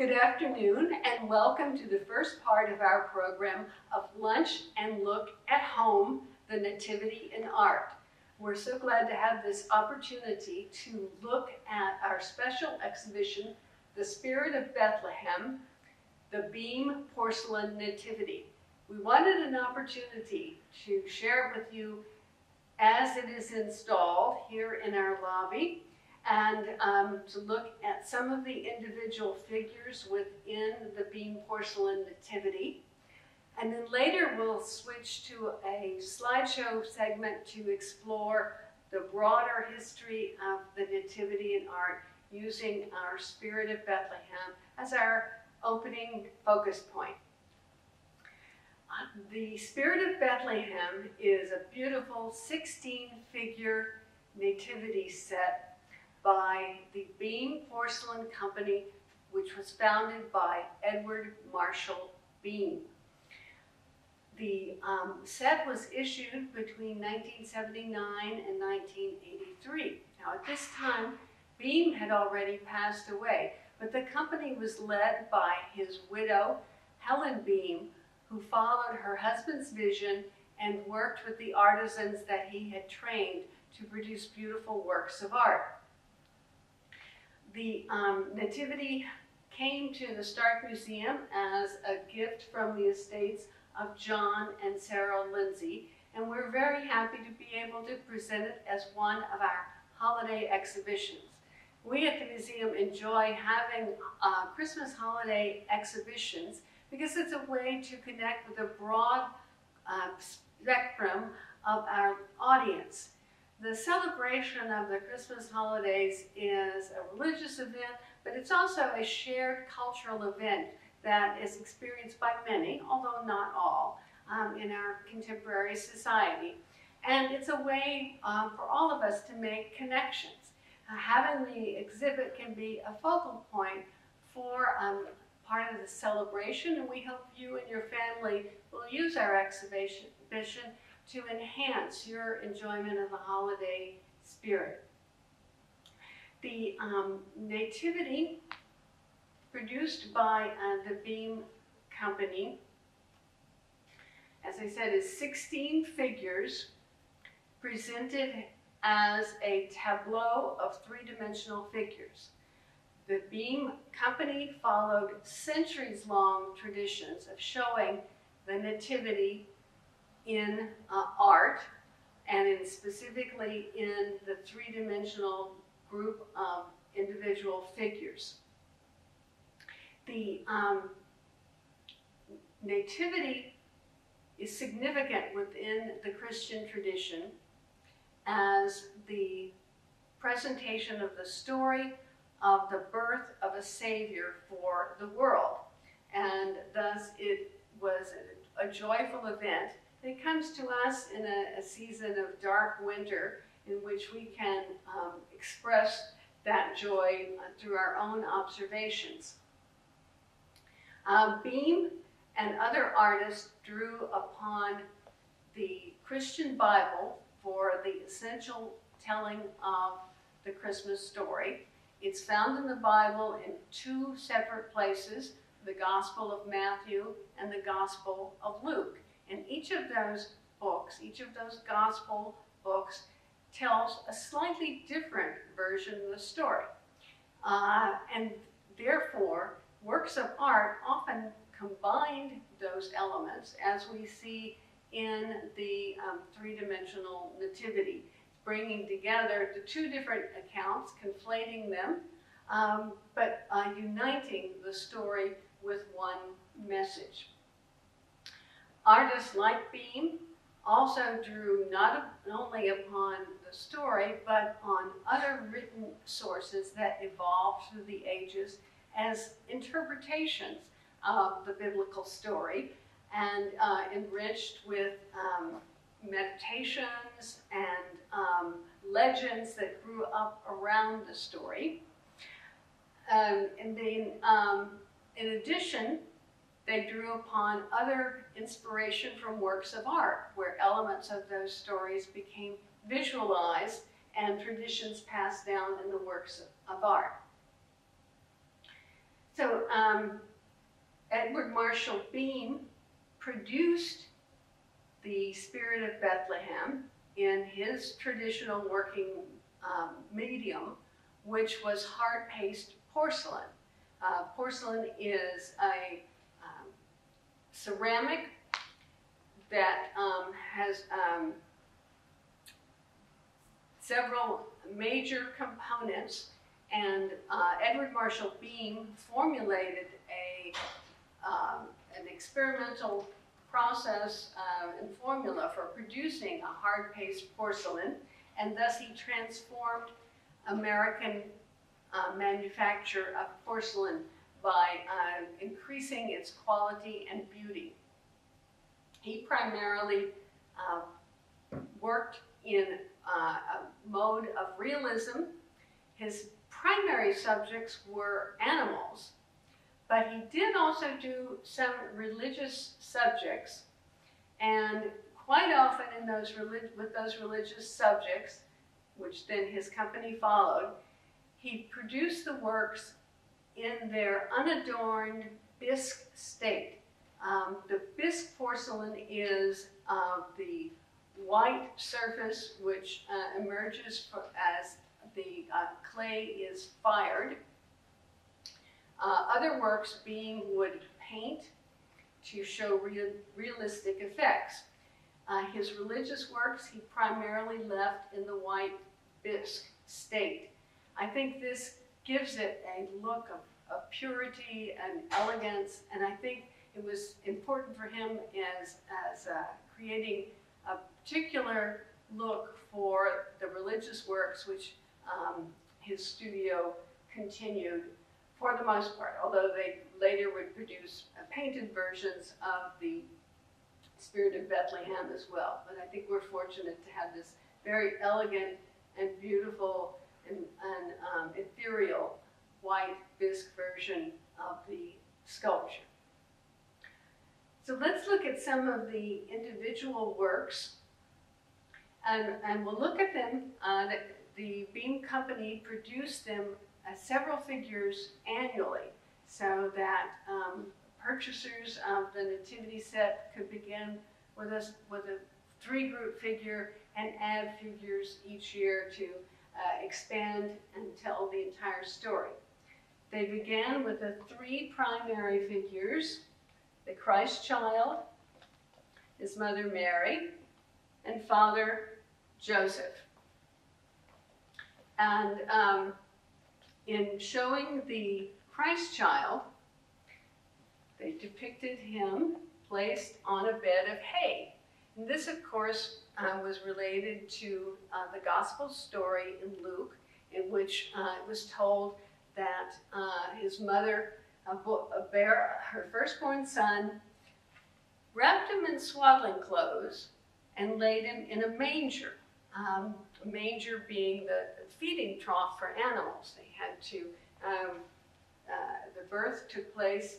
Good afternoon and welcome to the first part of our program of Lunch and Look at Home, the Nativity in Art. We're so glad to have this opportunity to look at our special exhibition, The Spirit of Bethlehem, the Boehm Porcelain Nativity. We wanted an opportunity to share it with you as it is installed here in our lobby and um, to look at some of the individual figures within the Boehm porcelain nativity. And then later we'll switch to a slideshow segment to explore the broader history of the nativity and art using our Spirit of Bethlehem as our opening focus point. The Spirit of Bethlehem is a beautiful 16 figure nativity set by the Boehm Porcelain Company, which was founded by Edward Marshall Boehm. The um, set was issued between 1979 and 1983. Now, at this time, Boehm had already passed away, but the company was led by his widow, Helen Boehm, who followed her husband's vision and worked with the artisans that he had trained to produce beautiful works of art the um, Nativity came to the Stark Museum as a gift from the estates of John and Sarah Lindsay, and we're very happy to be able to present it as one of our holiday exhibitions. We at the museum enjoy having uh, Christmas holiday exhibitions because it's a way to connect with a broad uh, spectrum of our audience. The celebration of the Christmas holidays is a religious event, but it's also a shared cultural event that is experienced by many, although not all, um, in our contemporary society. And it's a way um, for all of us to make connections. Uh, having the exhibit can be a focal point for um, part of the celebration, and we hope you and your family will use our exhibition to enhance your enjoyment of the holiday spirit. The um, Nativity, produced by uh, the Boehm Company, as I said, is 16 figures presented as a tableau of three-dimensional figures. The Boehm Company followed centuries-long traditions of showing the Nativity in uh, art and in specifically in the three-dimensional group of individual figures. The um, nativity is significant within the Christian tradition as the presentation of the story of the birth of a Savior for the world. And thus it was a, a joyful event it comes to us in a, a season of dark winter in which we can um, express that joy uh, through our own observations. Uh, Boehm and other artists drew upon the Christian Bible for the essential telling of the Christmas story. It's found in the Bible in two separate places, the Gospel of Matthew and the Gospel of Luke. And each of those books, each of those gospel books, tells a slightly different version of the story. Uh, and therefore, works of art often combine those elements as we see in the um, three-dimensional nativity, bringing together the two different accounts, conflating them, um, but uh, uniting the story with one message. Artists like Boehm also drew not only upon the story, but on other written sources that evolved through the ages as interpretations of the biblical story and uh, enriched with um, meditations and um, legends that grew up around the story. Um, and then, um, in addition, they drew upon other inspiration from works of art, where elements of those stories became visualized and traditions passed down in the works of art. So um, Edward Marshall Boehm produced the Spirit of Bethlehem in his traditional working um, medium, which was hard paste porcelain. Uh, porcelain is a ceramic that um, has um, several major components. And uh, Edward Marshall Boehm formulated a, um, an experimental process uh, and formula for producing a hard paste porcelain, and thus he transformed American uh, manufacture of porcelain by uh, increasing its quality and beauty. He primarily uh, worked in uh, a mode of realism. His primary subjects were animals, but he did also do some religious subjects, and quite often in those with those religious subjects, which then his company followed, he produced the works in their unadorned bisque state. Um, the bisque porcelain is uh, the white surface which uh, emerges as the uh, clay is fired. Uh, other works being wood paint to show real, realistic effects. Uh, his religious works he primarily left in the white bisque state. I think this gives it a look of, of purity and elegance, and I think it was important for him as, as uh, creating a particular look for the religious works, which um, his studio continued for the most part, although they later would produce uh, painted versions of the Spirit of Bethlehem as well. But I think we're fortunate to have this very elegant and beautiful and, and um, ethereal white bisque version of the sculpture. So let's look at some of the individual works and, and we'll look at them. Uh, the, the Boehm Company produced them uh, several figures annually so that um, purchasers of the nativity set could begin with a, with a three group figure and add figures each year to uh, expand and tell the entire story. They began with the three primary figures, the Christ child, his mother Mary, and father Joseph. And um, in showing the Christ child, they depicted him placed on a bed of hay. And this, of course, uh, was related to uh, the gospel story in Luke, in which uh, it was told that uh, his mother uh, bare her firstborn son, wrapped him in swaddling clothes, and laid him in a manger. Um, manger being the feeding trough for animals. They had to, um, uh, the birth took place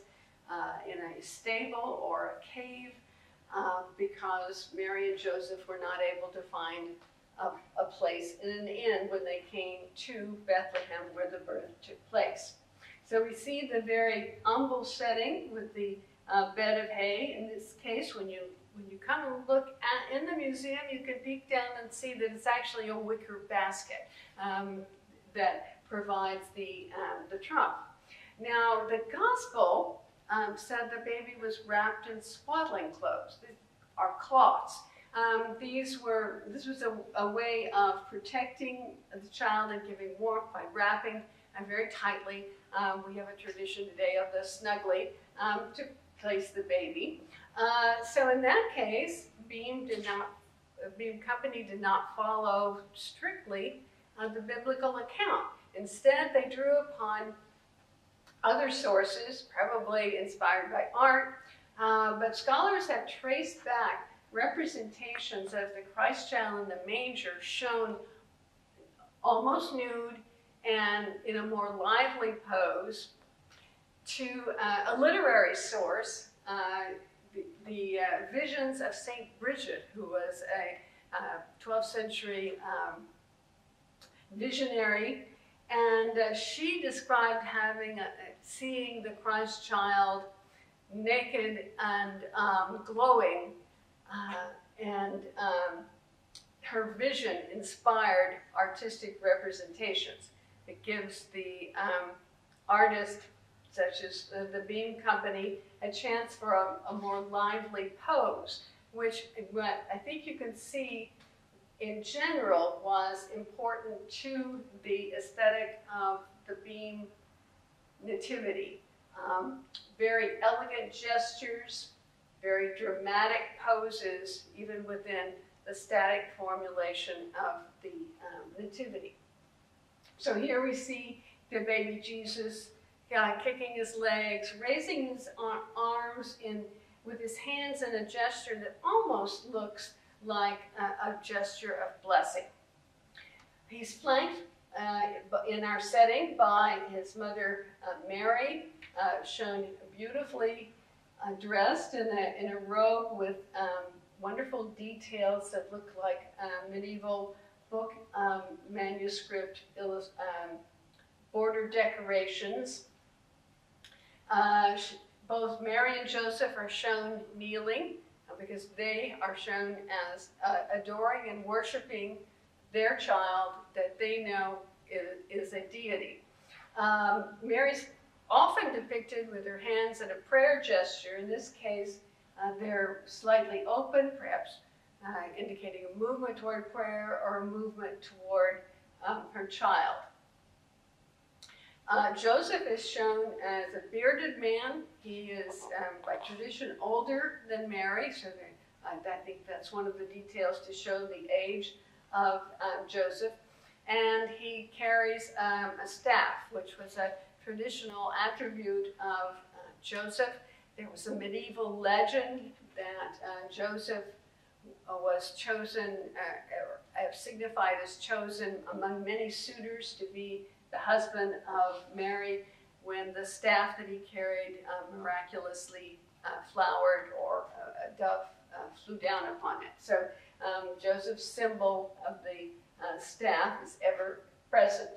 uh, in a stable or a cave um, because Mary and Joseph were not able to find a, a, place in an inn when they came to Bethlehem where the birth took place. So we see the very humble setting with the uh, bed of hay. In this case, when you when you come and look at, in the museum, you can peek down and see that it's actually a wicker basket um, that provides the um, the trunk. Now, the gospel um, said the baby was wrapped in swaddling clothes, these are cloths. Um, these were, this was a, a, way of protecting the child and giving warmth by wrapping uh, very tightly. Um, we have a tradition today of the snuggly um, to place the baby. Uh, so in that case, Boehm did not, Boehm Company did not follow strictly uh, the biblical account. Instead, they drew upon other sources, probably inspired by art, uh, but scholars have traced back representations of the Christ child in the manger shown almost nude and in a more lively pose to uh, a literary source, uh, the, the uh, visions of Saint Bridget, who was a 12th uh, century um, visionary. And uh, she described having a, seeing the Christ child naked and um, glowing, uh, and um, her vision inspired artistic representations. It gives the um, artist, such as the, the, Boehm Company, a chance for a, a more lively pose, which what I think you can see in general was important to the aesthetic of the Boehm Nativity. Um, very elegant gestures, very dramatic poses, even within the static formulation of the um, Nativity. So here we see the baby Jesus uh, kicking his legs, raising his arms in, with his hands in a gesture that almost looks like a, a gesture of blessing. He's flanked uh, in our setting by his mother uh, Mary, uh, shown beautifully uh, dressed in a, in a robe with um, wonderful details that look like medieval book um, manuscript um, border decorations. Uh, both Mary and Joseph are shown kneeling uh, because they are shown as uh, adoring and worshiping their child that they know is, is a deity. Um, Mary's often depicted with her hands in a prayer gesture. In this case, uh, they're slightly open, perhaps uh, indicating a movement toward prayer or a movement toward um, her child. Uh, Joseph is shown as a bearded man. He is, um, by tradition, older than Mary, so uh, I think that's one of the details to show the age of um, Joseph. And he carries um, a staff, which was a traditional attribute of uh, Joseph. There was a medieval legend that uh, Joseph uh, was chosen, uh, uh, signified as chosen among many suitors to be the husband of Mary when the staff that he carried uh, miraculously flowered or a dove flew down upon it. So um, Joseph's symbol of the staff is ever present.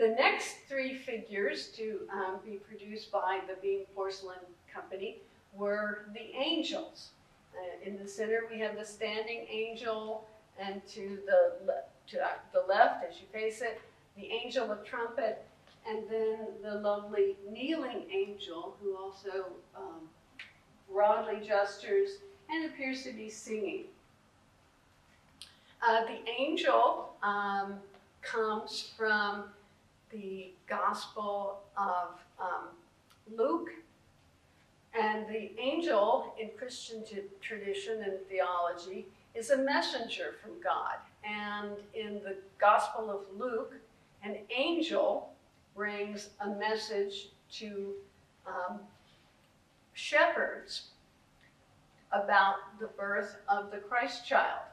The next three figures to um, be produced by the Boehm Porcelain Company were the angels. Uh, in the center, we have the standing angel, and to the, to uh, the left, as you face it, the angel with trumpet, and then the lovely kneeling angel, who also um, broadly gestures and appears to be singing. Uh, the angel um, comes from the Gospel of um, Luke, and the angel in Christian tradition and theology is a messenger from God. And in the Gospel of Luke, an angel brings a message to um, shepherds about the birth of the Christ child.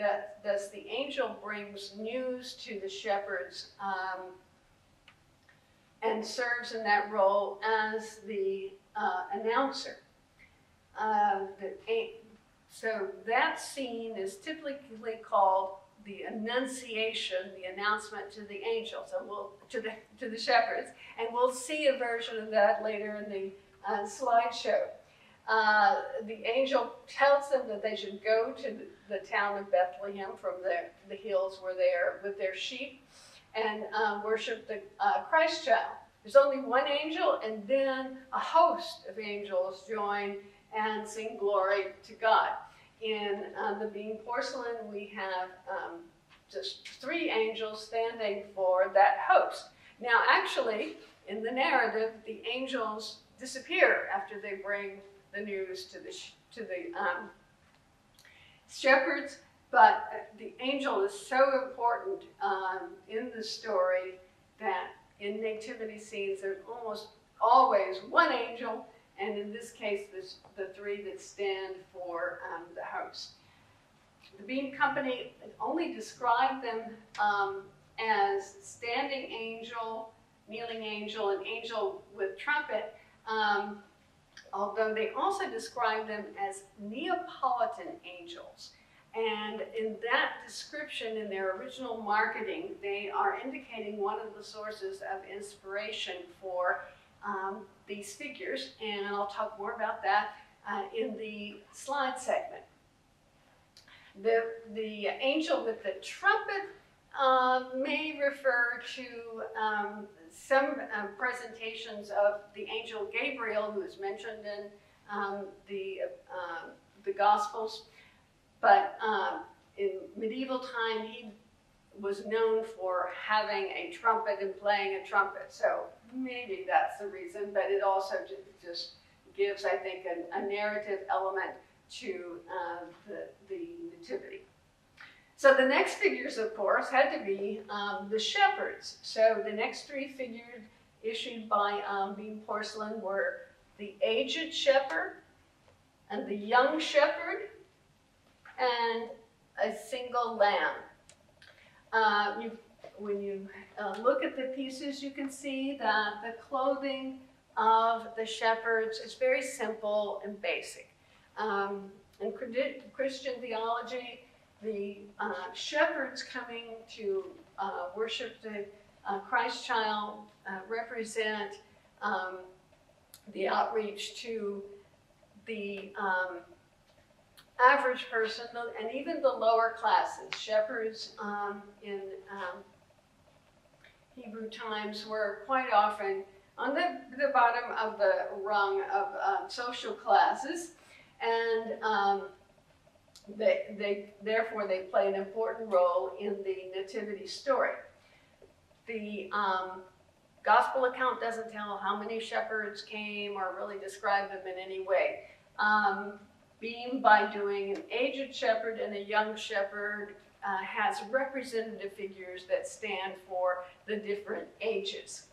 That thus the angel brings news to the shepherds um, and serves in that role as the uh, announcer. Uh, the, so that scene is typically called the annunciation, the announcement to the angels, and we'll to the to the shepherds, and we'll see a version of that later in the uh, slideshow. Uh, the angel tells them that they should go to the, the town of Bethlehem from the, the hills where they are with their sheep and uh, worship the uh, Christ child. There's only one angel, and then a host of angels join and sing glory to God. In uh, the Boehm Porcelain, we have um, just three angels standing for that host. Now, actually, in the narrative, the angels disappear after they bring the news to the, to the um, shepherds, but the angel is so important um, in the story that in nativity scenes, there's almost always one angel, and in this case, the three that stand for um, the host. The Boehm Company only described them um, as standing angel, kneeling angel, and angel with trumpet, um, although they also describe them as Neapolitan angels. And in that description, in their original marketing, they are indicating one of the sources of inspiration for um, these figures, and I'll talk more about that uh, in the slide segment. The, the angel with the trumpet uh, may refer to um, some uh, presentations of the angel Gabriel, who is mentioned in um, the, uh, the Gospels. But um, in medieval time, he was known for having a trumpet and playing a trumpet. So maybe that's the reason, but it also just gives, I think, a, a narrative element to uh, the, the nativity. So the next figures, of course, had to be um, the shepherds. So the next three figures issued by um, Boehm Porcelain were the aged shepherd and the young shepherd and a single lamb. Uh, you, when you uh, look at the pieces, you can see that the clothing of the shepherds is very simple and basic. Um, in Christian theology, the uh, shepherds coming to uh, worship the uh, Christ child uh, represent um, the outreach to the um, average person and even the lower classes. Shepherds um, in um, Hebrew times were quite often on the, the bottom of the rung of uh, social classes, and um, they, they, therefore they play an important role in the nativity story. The um, gospel account doesn't tell how many shepherds came or really describe them in any way. Um, Boehm, by doing an aged shepherd and a young shepherd, uh, has representative figures that stand for the different ages.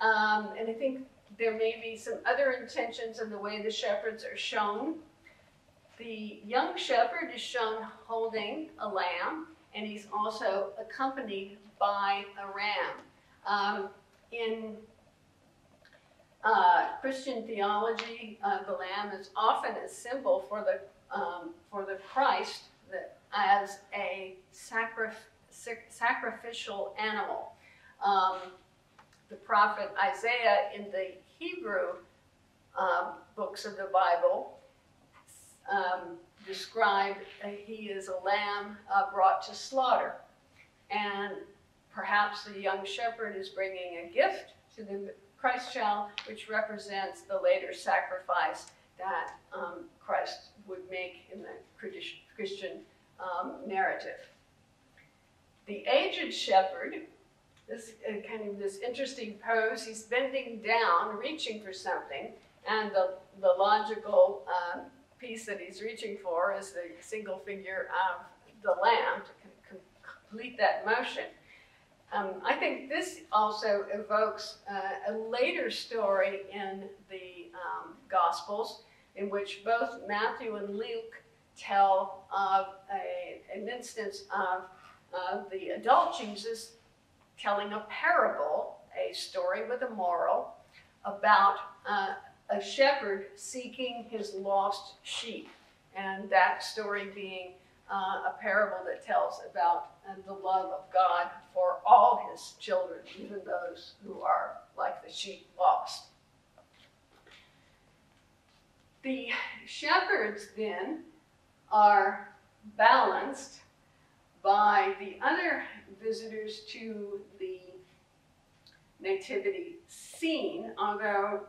Um, and I think there may be some other intentions in the way the shepherds are shown. The young shepherd is shown holding a lamb, and he's also accompanied by a ram. Um, in uh, Christian theology, uh, the lamb is often a symbol for the um, for the Christ that, as a sacrif sacrificial animal. Um, the prophet Isaiah in the Hebrew um, books of the Bible um, described uh, he is a lamb uh, brought to slaughter. And perhaps the young shepherd is bringing a gift to the Christ child, which represents the later sacrifice that um, Christ would make in the Christian um, narrative. The aged shepherd, this uh, kind of this interesting pose, he's bending down, reaching for something, and the, the logical um, piece that he's reaching for is the single figure of the lamb to complete that motion. Um, I think this also evokes uh, a later story in the um, Gospels in which both Matthew and Luke tell of a, an instance of uh, the adult Jesus telling a parable, a story with a moral, about uh, a shepherd seeking his lost sheep. And that story being uh, a parable that tells about uh, the love of God for all his children, even those who are like the sheep lost. The shepherds then are balanced by the other visitors to the nativity scene, although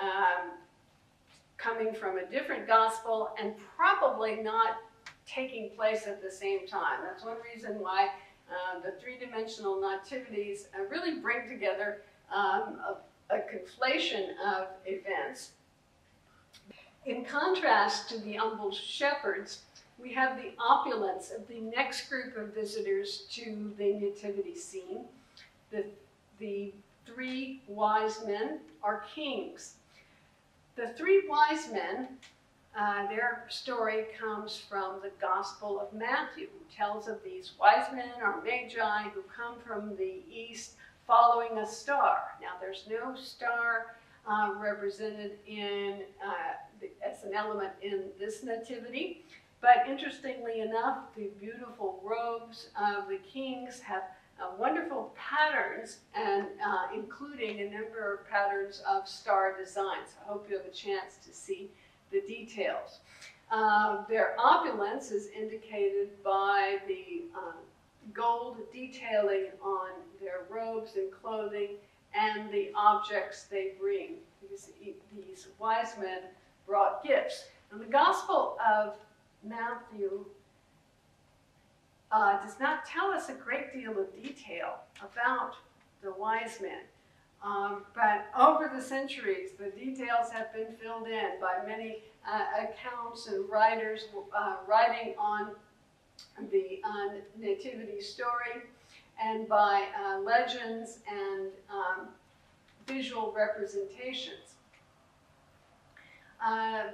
um, coming from a different gospel and probably not taking place at the same time. That's one reason why uh, the three-dimensional nativities uh, really bring together um, a, a conflation of events. In contrast to the humble shepherds, we have the opulence of the next group of visitors to the nativity scene. The, the three wise men are kings. The three wise men uh, their story comes from the Gospel of Matthew, who tells of these wise men or magi who come from the east following a star. Now, there's no star uh, represented in uh, as an element in this nativity, but interestingly enough, the beautiful robes of the kings have uh, wonderful patterns, and uh, including a number of patterns of star designs. I hope you have a chance to see the details. Uh, their opulence is indicated by the uh, gold detailing on their robes and clothing and the objects they bring. These, these wise men brought gifts. And the Gospel of Matthew uh, does not tell us a great deal of detail about the wise men. Um, but over the centuries, the details have been filled in by many uh, accounts and writers uh, writing on the uh, nativity story and by uh, legends and um, visual representations. Uh,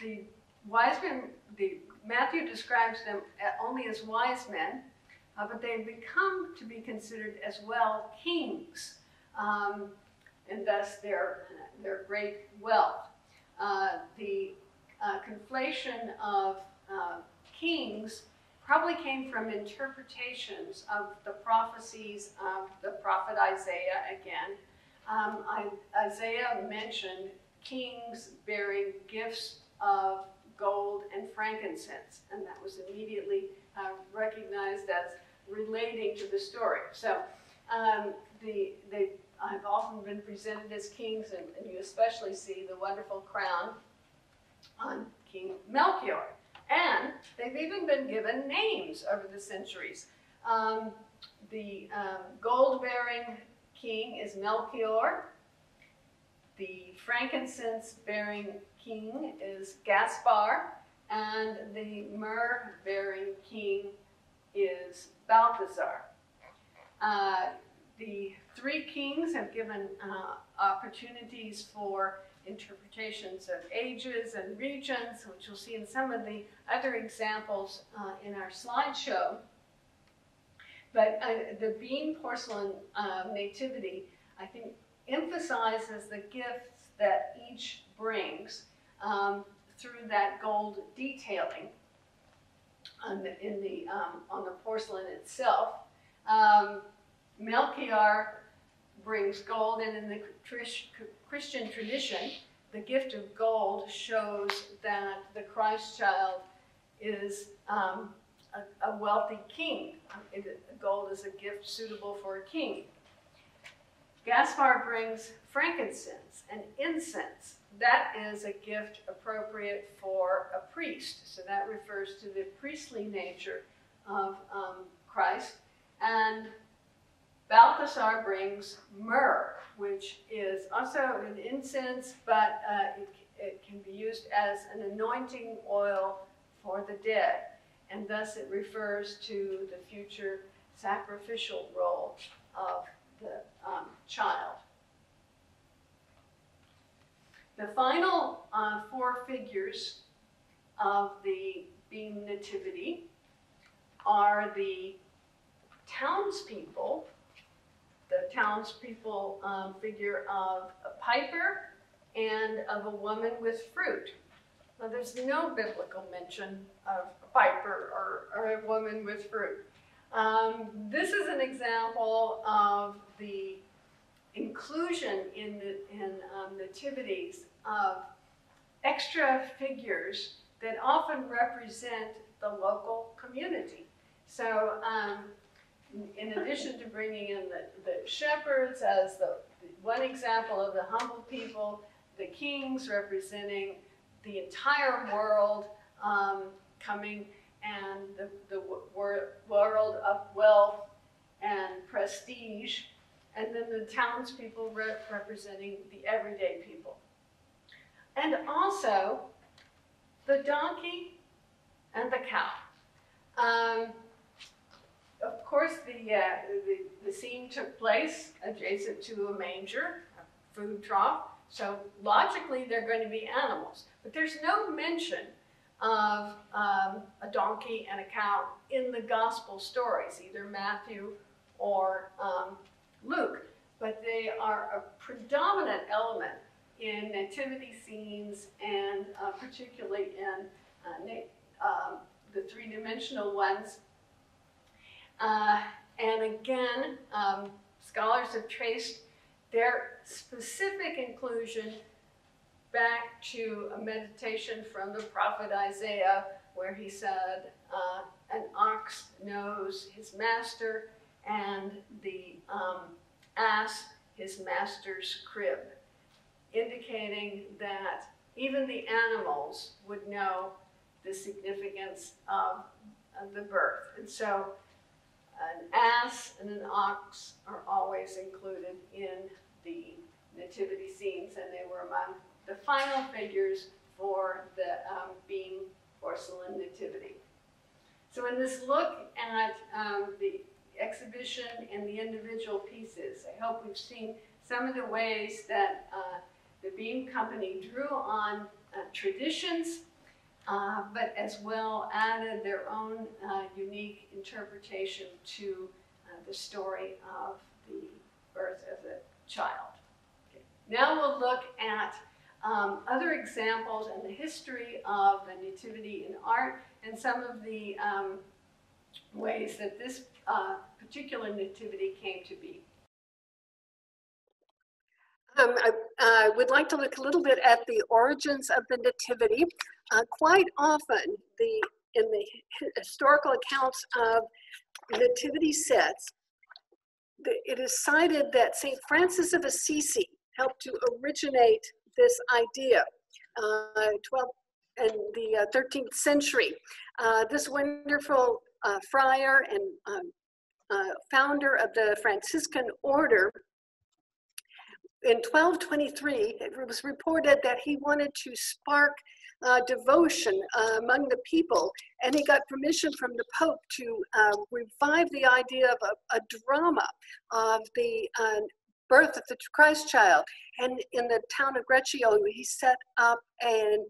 the wise men, the Matthew describes them only as wise men, uh, but they've become to be considered as well kings, um, and thus their, their great wealth. Uh, the uh, conflation of uh, kings probably came from interpretations of the prophecies of the prophet Isaiah again. Um, I, Isaiah mentioned kings bearing gifts of gold and frankincense, and that was immediately uh, recognized as relating to the story. So um, the, they have often been presented as kings, and, and you especially see the wonderful crown on King Melchior. And they've even been given names over the centuries. Um, the um, gold-bearing king is Melchior. The frankincense-bearing king is Gaspar. And the myrrh-bearing king is Balthazar. Uh, the three kings have given uh, opportunities for interpretations of ages and regions, which you'll see in some of the other examples uh, in our slideshow. But uh, the Boehm porcelain uh, nativity, I think, emphasizes the gifts that each brings um, through that gold detailing on the, in the, um, on the porcelain itself. Um, Melchior brings gold, and in the Christian tradition, the gift of gold shows that the Christ child is um, a, a, wealthy king. gold is a gift suitable for a king. Gaspar brings frankincense and incense. That is a gift appropriate for a priest. So that refers to the priestly nature of um, Christ. And Balthasar brings myrrh, which is also an incense, but uh, it, it can be used as an anointing oil for the dead. And thus it refers to the future sacrificial role of the um, child. The final uh, four figures of the Boehm nativity are the townspeople the townspeople um, figure of a piper and of a woman with fruit. Now, there's no biblical mention of a piper or, or a woman with fruit. Um, this is an example of the inclusion in, the, in um, nativities of extra figures that often represent the local community. So um, in addition to bringing in the, the shepherds as the, one example of the humble people, the kings representing the entire world um, coming, and the, the wor world of wealth and prestige, and then the townspeople re representing the everyday people. And also the donkey and the cow. Um, of course, the, uh, the, the scene took place adjacent to a manger, a food trough, so logically they're going to be animals. But there's no mention of um, a donkey and a cow in the gospel stories, either Matthew or um, Luke. But they are a predominant element in nativity scenes and uh, particularly in uh, um, the three-dimensional ones. Uh, and again, um, scholars have traced their specific inclusion back to a meditation from the prophet Isaiah, where he said, uh, An ox knows his master, and the um, ass his master's crib, indicating that even the animals would know the significance of, of the birth. And so an ass and an ox are always included in the nativity scenes, and they were among the final figures for the um, Boehm porcelain nativity. So in this look at um, the exhibition and the individual pieces, I hope we've seen some of the ways that uh, the Boehm Company drew on uh, traditions, uh, but as well added their own uh, unique interpretation to uh, the story of the birth of the child. Okay. Now we'll look at um, other examples and the history of the nativity in art and some of the um, ways that this uh, particular nativity came to be. Um, I uh, would like to look a little bit at the origins of the nativity. Uh, quite often, the in the historical accounts of nativity sets, the, it is cited that St. Francis of Assisi helped to originate this idea. Uh, 12 in the 13th uh, century. Uh, this wonderful uh, friar and um, uh, founder of the Franciscan order in 1223, it was reported that he wanted to spark uh, devotion uh, among the people, and he got permission from the Pope to uh, revive the idea of a, a drama of the uh, birth of the Christ child. And in the town of Greccio, he set up an,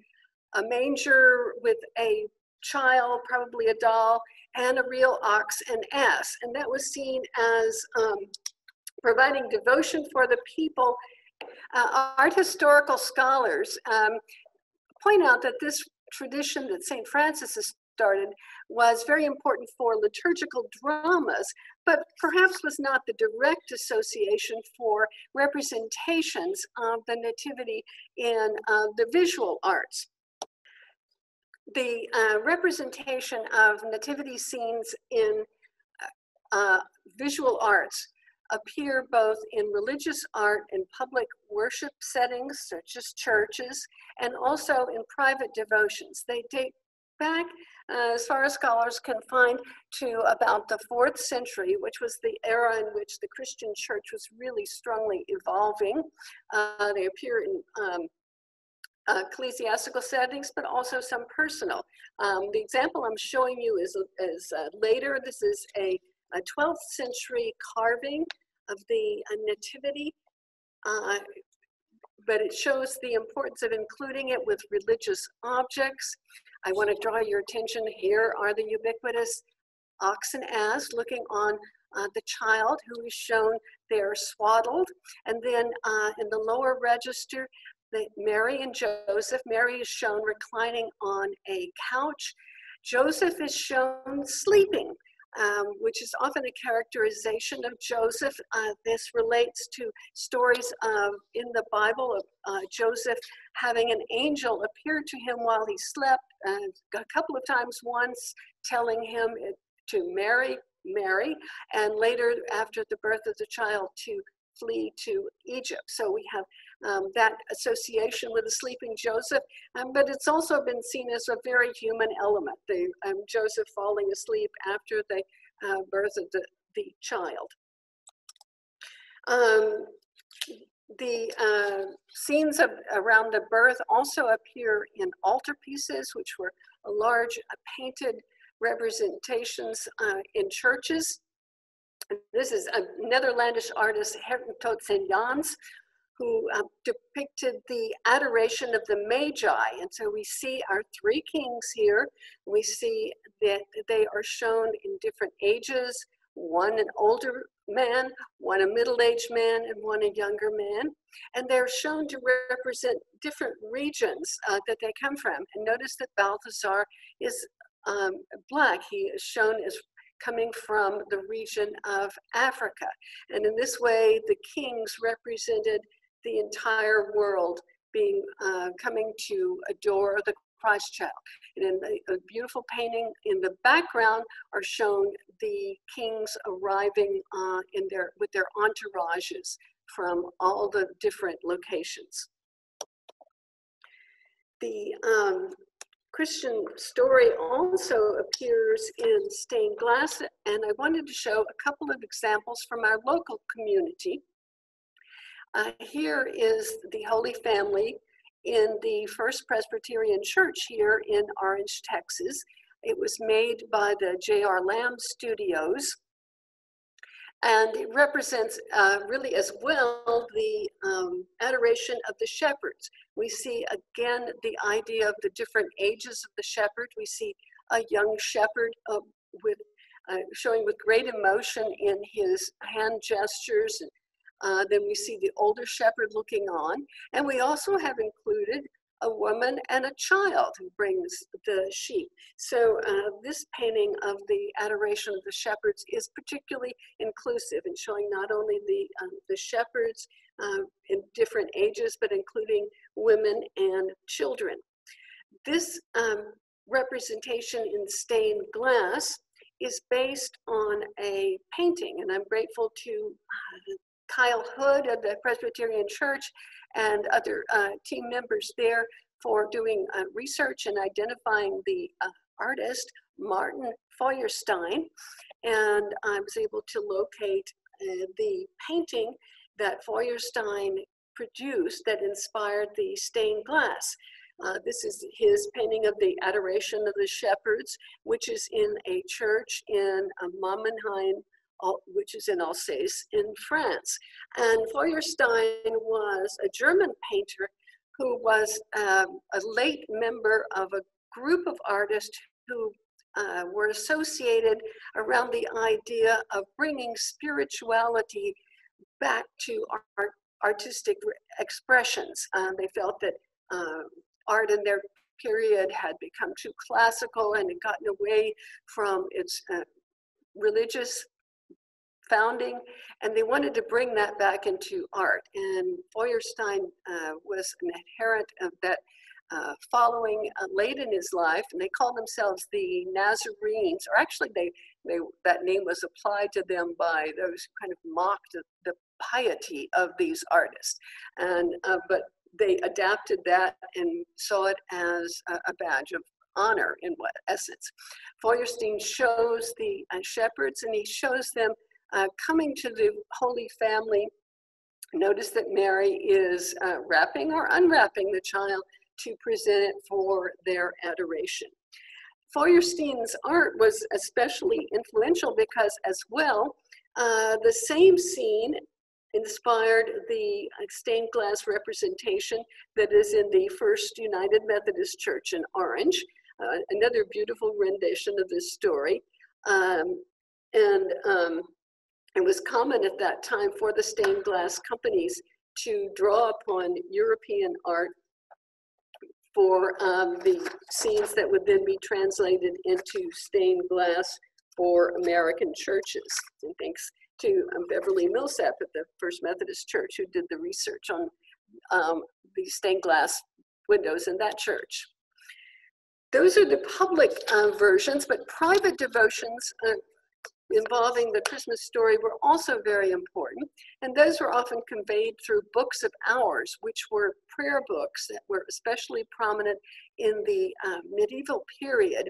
a manger with a child, probably a doll, and a real ox and ass. And that was seen as um, providing devotion for the people. Uh, art historical scholars um, point out that this tradition that St. Francis has started was very important for liturgical dramas, but perhaps was not the direct association for representations of the Nativity in uh, the visual arts. The uh, representation of nativity scenes in uh, visual arts appear both in religious art and public worship settings, such as churches, and also in private devotions. They date back, uh, as far as scholars can find, to about the fourth century, which was the era in which the Christian church was really strongly evolving. Uh, they appear in um, ecclesiastical settings, but also some personal. Um, the example I'm showing you is, is uh, later. This is a a 12th century carving of the uh, Nativity, uh, but it shows the importance of including it with religious objects. I want to draw your attention here are the ubiquitous ox and ass looking on uh, the child who is shown there swaddled. And then uh, in the lower register, the Mary and Joseph. Mary is shown reclining on a couch. Joseph is shown sleeping um, which is often a characterization of Joseph. Uh, this relates to stories of, in the Bible of uh, Joseph having an angel appear to him while he slept, a couple of times once telling him to marry Mary, and later after the birth of the child to flee to Egypt. So we have um, that association with the sleeping Joseph, um, but it's also been seen as a very human element, the um, Joseph falling asleep after the uh, birth of the, the child. Um, the uh, scenes of, around the birth also appear in altarpieces, which were large uh, painted representations uh, in churches. This is a Netherlandish artist, Geertgen tot Sint Jans, who uh, depicted the adoration of the Magi. And so we see our three kings here. We see that they are shown in different ages, one an older man, one a middle-aged man, and one a younger man. And they're shown to represent different regions uh, that they come from. And notice that Balthasar is um, black. He is shown as coming from the region of Africa. And in this way, the kings represented the entire world being uh, coming to adore the Christ child. And in the, a beautiful painting in the background are shown the kings arriving uh, in their with their entourages from all the different locations. The um, Christian story also appears in stained glass, and I wanted to show a couple of examples from our local community. Uh, here is the Holy Family in the First Presbyterian Church here in Orange, Texas. It was made by the J.R. Lamb Studios. And it represents uh, really as well the um, adoration of the shepherds. We see again the idea of the different ages of the shepherd. We see a young shepherd uh, with uh, showing with great emotion in his hand gestures. Uh, then we see the older shepherd looking on. And we also have included a woman and a child who brings the sheep. So uh, this painting of the adoration of the shepherds is particularly inclusive in showing not only the, um, the shepherds uh, in different ages, but including women and children. This um, representation in stained glass is based on a painting, and I'm grateful to uh, Kyle Hood of the Presbyterian Church and other uh, team members there for doing uh, research and identifying the uh, artist, Martin Feuerstein. And I was able to locate uh, the painting that Feuerstein produced that inspired the stained glass. Uh, this is his painting of the Adoration of the Shepherds, which is in a church in uh, Mommenheim, which is in Alsace in France. And Feuerstein was a German painter who was um, a late member of a group of artists who uh, were associated around the idea of bringing spirituality back to art, artistic expressions. Um, they felt that uh, art in their period had become too classical and had gotten away from its uh, religious founding, and they wanted to bring that back into art. And Feuerstein uh, was an adherent of that uh, following uh, late in his life, and they called themselves the Nazarenes, or actually they, they that name was applied to them by those who kind of mocked the, the piety of these artists. And uh, but they adapted that and saw it as a, a badge of honor in what essence. Feuerstein shows the uh, shepherds and he shows them uh, coming to the Holy Family, notice that Mary is uh, wrapping or unwrapping the child to present it for their adoration. Feuerstein's art was especially influential because, as well, uh, the same scene inspired the stained glass representation that is in the First United Methodist Church in Orange. Uh, another beautiful rendition of this story. Um, and um, it was common at that time for the stained glass companies to draw upon European art for um, the scenes that would then be translated into stained glass for American churches. And thanks to um, Beverly Millsap at the First Methodist Church who did the research on um, the stained glass windows in that church. Those are the public uh, versions, but private devotions uh, involving the Christmas story were also very important. And those were often conveyed through books of hours, which were prayer books that were especially prominent in the uh, medieval period.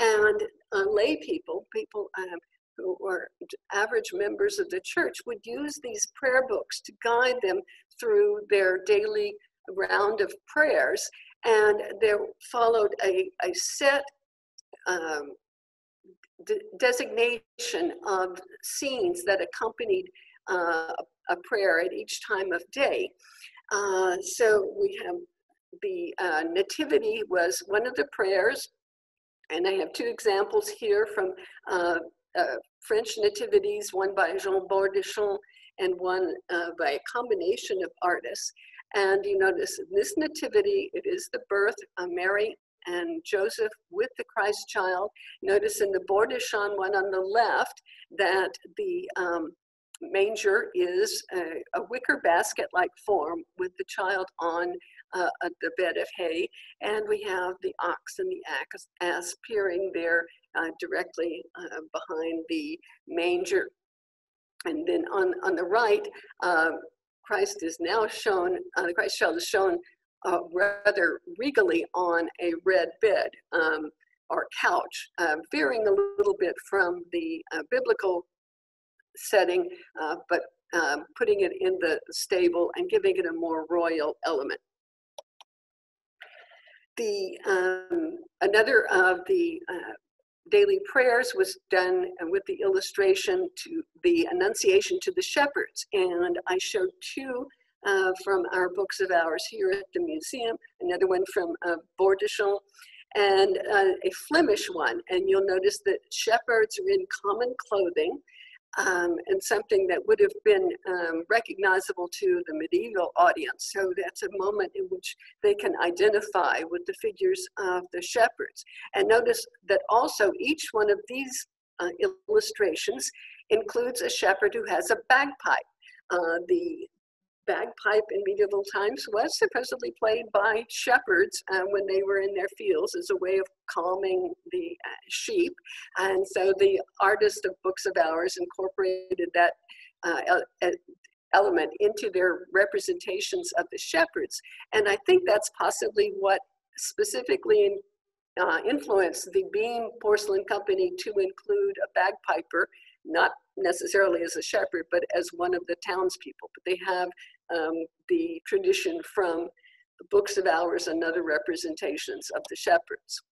And uh, lay people, people um, who were average members of the church, would use these prayer books to guide them through their daily round of prayers. And there followed a, a set um, designation of scenes that accompanied uh, a prayer at each time of day. Uh, so we have the uh, Nativity was one of the prayers, and I have two examples here from uh, uh, French nativities, one by Jean Bourdichon and one uh, by a combination of artists. And you notice in this nativity, it is the birth of Mary and Joseph with the Christ child. Notice in the Bourdichon one on the left that the um, manger is a, a wicker basket-like form with the child on uh, the bed of hay, and we have the ox and the ass, ass peering there uh, directly uh, behind the manger. And then on, on the right, uh, Christ is now shown, uh, the Christ child is shown uh, rather regally on a red bed um, or couch, uh, veering a little bit from the uh, biblical setting, uh, but um, putting it in the stable and giving it a more royal element. The um, another of the uh, daily prayers was done with the illustration to the Annunciation to the shepherds, and I showed two uh, from our books of hours here at the museum, another one from uh, and uh, a Flemish one. And you'll notice that shepherds are in common clothing, um, and something that would have been um, recognizable to the medieval audience. So that's a moment in which they can identify with the figures of the shepherds. And notice that also each one of these uh, illustrations includes a shepherd who has a bagpipe. Uh, the bagpipe in medieval times was supposedly played by shepherds uh, when they were in their fields as a way of calming the uh, sheep. And so the artists of books of hours incorporated that uh, element into their representations of the shepherds. And I think that's possibly what specifically in, uh, influenced the Boehm Porcelain Company to include a bagpiper, not necessarily as a shepherd, but as one of the townspeople. But they have um, the tradition from the books of hours and other representations of the shepherds.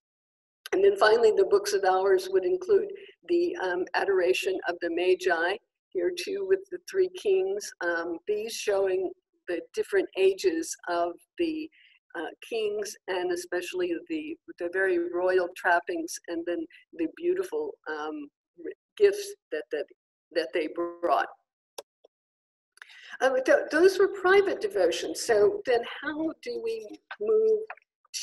And then finally, the books of hours would include the um, adoration of the Magi, here too with the three kings, um, these showing the different ages of the uh, kings and especially the, the very royal trappings and then the beautiful um, gifts that, that, that they brought. Uh, th those were private devotions. So then how do we move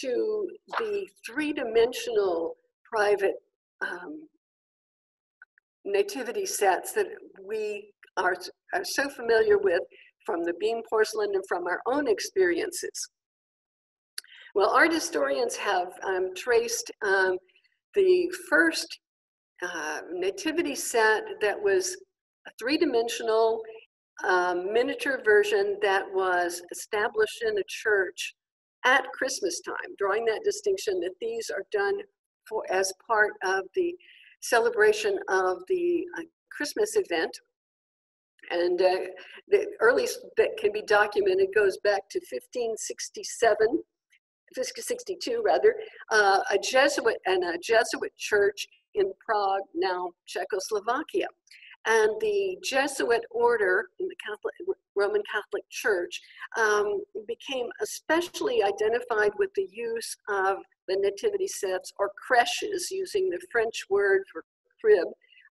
to the three-dimensional private um, nativity sets that we are, are so familiar with from the Boehm porcelain and from our own experiences? Well, art historians have um, traced um, the first uh, nativity set that was three-dimensional um, miniature version that was established in a church at Christmas time, drawing that distinction that these are done for as part of the celebration of the uh, Christmas event. And uh, the earliest that can be documented goes back to 1567, 1562 rather, uh, a Jesuit and a Jesuit church in Prague, now Czechoslovakia. And the Jesuit order in the Catholic, Roman Catholic Church um, became especially identified with the use of the nativity sets or creches, using the French word for crib,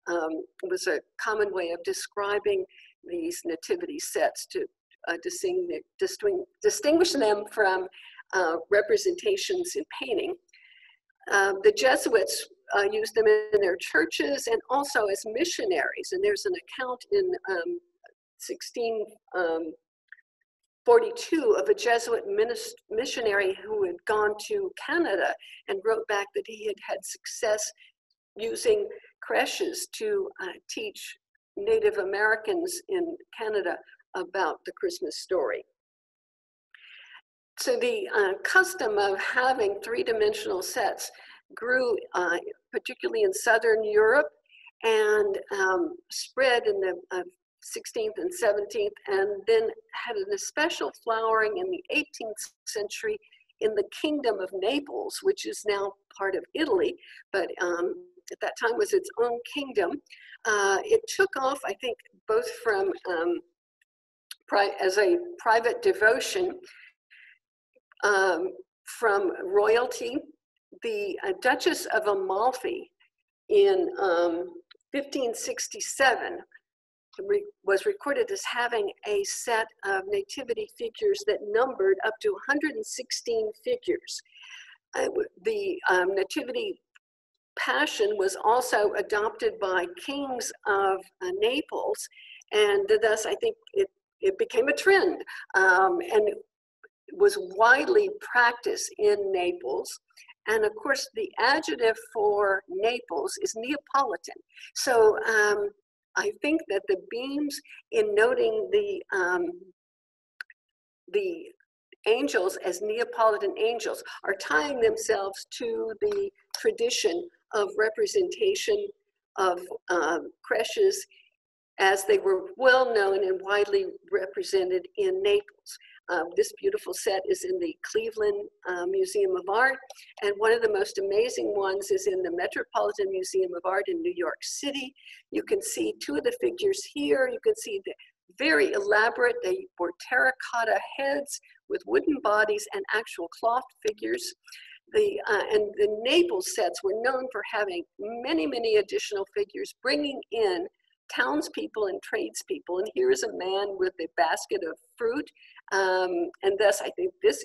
um, was a common way of describing these nativity sets to uh, distinguish them from uh, representations in painting. Um, the Jesuits uh, used them in their churches and also as missionaries. And there's an account in um, 1642 um, of a Jesuit missionary who had gone to Canada and wrote back that he had had success using creches to uh, teach Native Americans in Canada about the Christmas story. So the uh, custom of having three-dimensional sets grew uh, particularly in Southern Europe and um, spread in the uh, 16th and 17th and then had an especial flowering in the 18th century in the Kingdom of Naples, which is now part of Italy, but um, at that time was its own kingdom. Uh, it took off, I think, both from um, as a private devotion um, from royalty the uh, Duchess of Amalfi in um, 1567 re was recorded as having a set of nativity figures that numbered up to 116 figures. W- the um, nativity passion was also adopted by kings of uh, Naples, and thus I think it, it became a trend um, and was widely practiced in Naples. And of course, the adjective for Naples is Neapolitan. So um, I think that the Boehms in noting the um, the angels as Neapolitan angels are tying themselves to the tradition of representation of um, creches as they were well known and widely represented in Naples. Um, this beautiful set is in the Cleveland uh, Museum of Art, and one of the most amazing ones is in the Metropolitan Museum of Art in New York City. You can see two of the figures here. You can see the very elaborate, they were terracotta heads with wooden bodies and actual cloth figures. The, uh, and the Naples sets were known for having many, many additional figures, bringing in townspeople and tradespeople. And here's a man with a basket of fruit. Um, and thus, I think this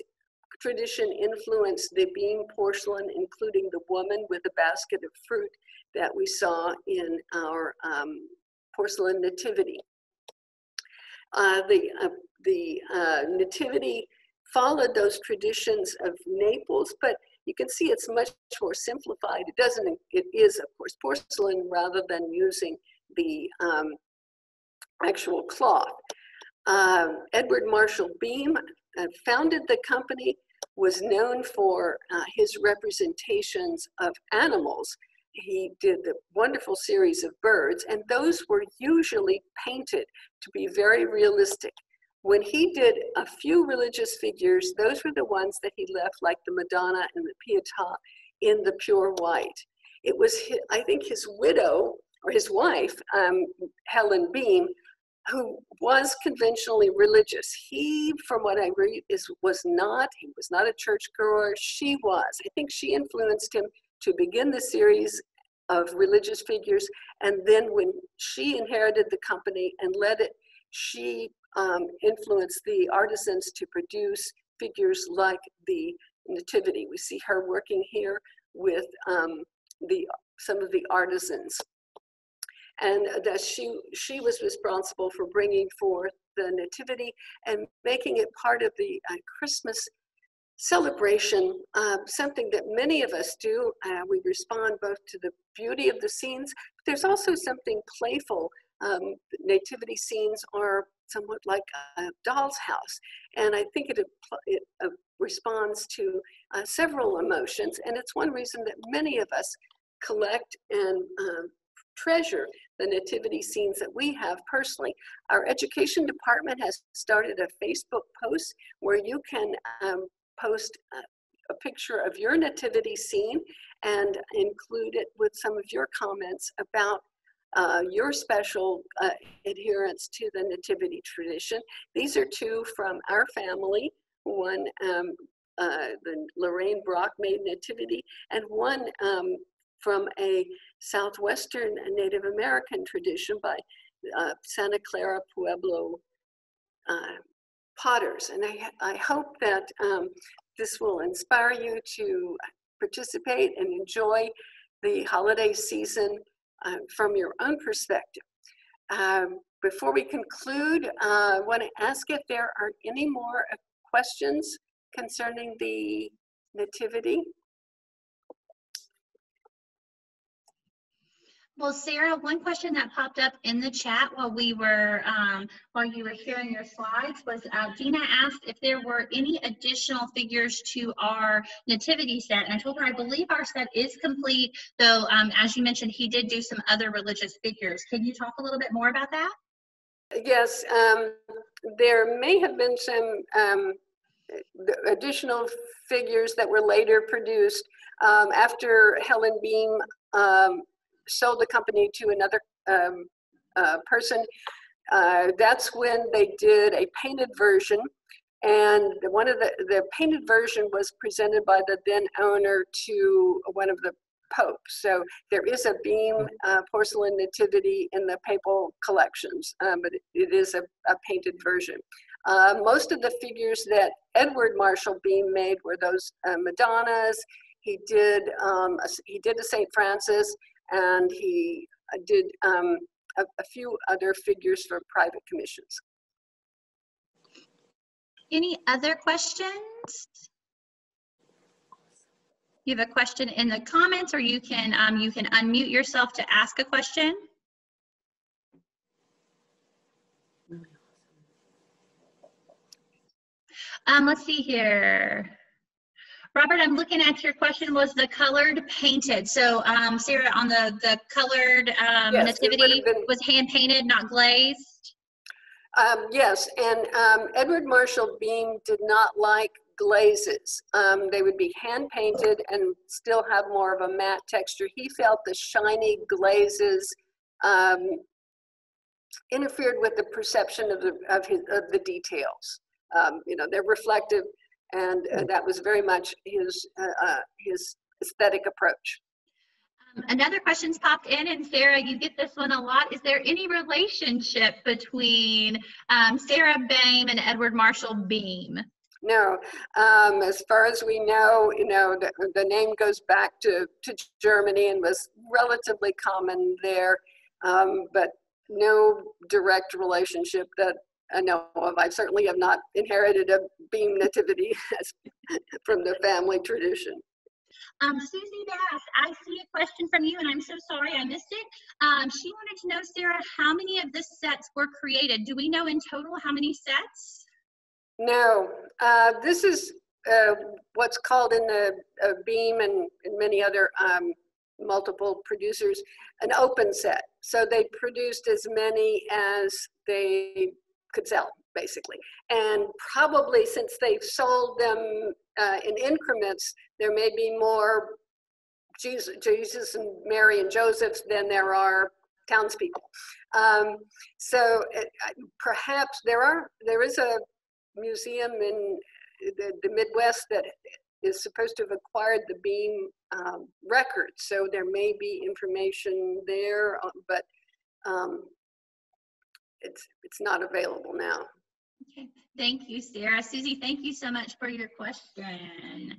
tradition influenced the Boehm porcelain, including the woman with a basket of fruit that we saw in our um, porcelain nativity. Uh, the uh, the uh, nativity followed those traditions of Naples, but you can see it's much more simplified. It doesn't, it is of course porcelain rather than using the um, actual cloth. Um, Edward Marshall Boehm uh, founded the company, was known for uh, his representations of animals. He did the wonderful series of birds, and those were usually painted to be very realistic. When he did a few religious figures, those were the ones that he left, like the Madonna and the Pietà, in the pure white. It was, his, I think, his widow or his wife, um, Helen Boehm, who was conventionally religious. He, from what I read, is was not. He was not a churchgoer. She was. I think she influenced him to begin the series of religious figures, and then when she inherited the company and led it, she um, influenced the artisans to produce figures like the Nativity. We see her working here with um, the some of the artisans and that she she was responsible for bringing forth the nativity and making it part of the uh, Christmas celebration, uh, something that many of us do. Uh, we respond both to the beauty of the scenes, but there's also something playful. Um, nativity scenes are somewhat like a doll's house, and I think it, it uh, responds to uh, several emotions, and it's one reason that many of us collect and um, treasure the nativity scenes that we have personally. Our education department has started a Facebook post where you can um, post a, a picture of your nativity scene and include it with some of your comments about uh, your special uh, adherence to the nativity tradition. These are two from our family. One, um, uh, the Lorraine Brock made nativity, and one um, from a Southwestern Native American tradition by uh, Santa Clara Pueblo uh, potters. And I, I hope that um, this will inspire you to participate and enjoy the holiday season uh, from your own perspective. Um, before we conclude, uh, I want to ask if there are any more questions concerning the nativity. Well, Sarah, one question that popped up in the chat while we were, um, while you were sharing your slides was uh, Dina asked if there were any additional figures to our nativity set. And I told her I believe our set is complete, though, um, as you mentioned, he did do some other religious figures. Can you talk a little bit more about that? Yes, um, there may have been some um, additional figures that were later produced um, after Helen Boehm um, sold the company to another um, uh, person, uh, that's when they did a painted version. And one of the, the painted version was presented by the then owner to one of the popes. So there is a Boehm uh, porcelain nativity in the papal collections, um, but it, is a, a, painted version. Uh, most of the figures that Edward Marshall Boehm made were those uh, Madonnas. He did um, a, he did a St. Francis, and he uh, did um, a, a few other figures for private commissions. Any other questions? You have a question in the comments or you can, um, you can unmute yourself to ask a question. Um, let's see here. Robert, I'm looking at your question was the colored painted. So, um, Sarah, on the, the colored, um, Yes, nativity been- was hand painted, not glazed? Um, yes, and um, Edward Marshall Boehm did not like glazes. Um, they would be hand painted and still have more of a matte texture. He felt the shiny glazes um, interfered with the perception of the of, his, of the details. Um, you know, they're reflective, and uh, that was very much his uh, uh, his aesthetic approach. Um, Another question's popped in, and Sarah, you get this one a lot. Is there any relationship between um, Sarah Boehme and Edward Marshall Boehm? No, um, as far as we know, you know, the, the name goes back to, to Germany and was relatively common there, um, but no direct relationship that I know of. I certainly have not inherited a Boehm nativity from the family tradition. Um, Susie Bass, I see a question from you, and I'm so sorry I missed it. Um, she wanted to know, Sarah, how many of the sets were created? Do we know in total how many sets? No, uh, this is uh, what's called in the uh, Boehm and, and many other um, multiple producers an open set. So they produced as many as they could sell, basically. And probably since they've sold them uh, in increments, there may be more Jesus, Jesus and Mary and Joseph than there are townspeople. Um, so uh, perhaps there are there is a museum in the, the Midwest that is supposed to have acquired the Boehm um, records. So there may be information there, uh, but um, it's it's not available now. Okay, thank you, Sarah. Susie, thank you so much for your question.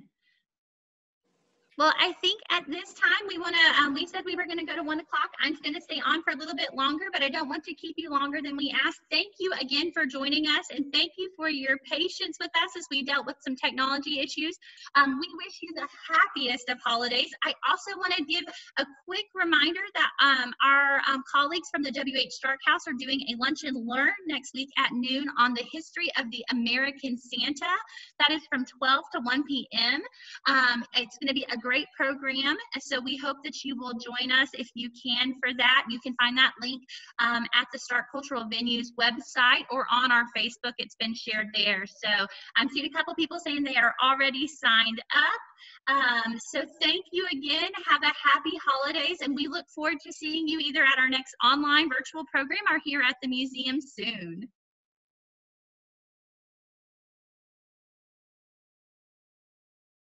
Well, I think at this time we want to, um, we said we were going to go to one o'clock. I'm going to stay on for a little bit longer, but I don't want to keep you longer than we asked. Thank you again for joining us and thank you for your patience with us as we dealt with some technology issues. Um, we wish you the happiest of holidays. I also want to give a quick reminder that um, our um, colleagues from the WH Stark House are doing a lunch and learn next week at noon on the history of the American Santa. That is from 12 to 1 p.m. Um, it's going to be a great program. So we hope that you will join us if you can for that. You can find that link um, at the Stark Cultural Venues website or on our Facebook. It's been shared there. So I'm seeing a couple people saying they are already signed up. Um, so thank you again. Have a happy holidays, and we look forward to seeing you either at our next online virtual program or here at the museum soon.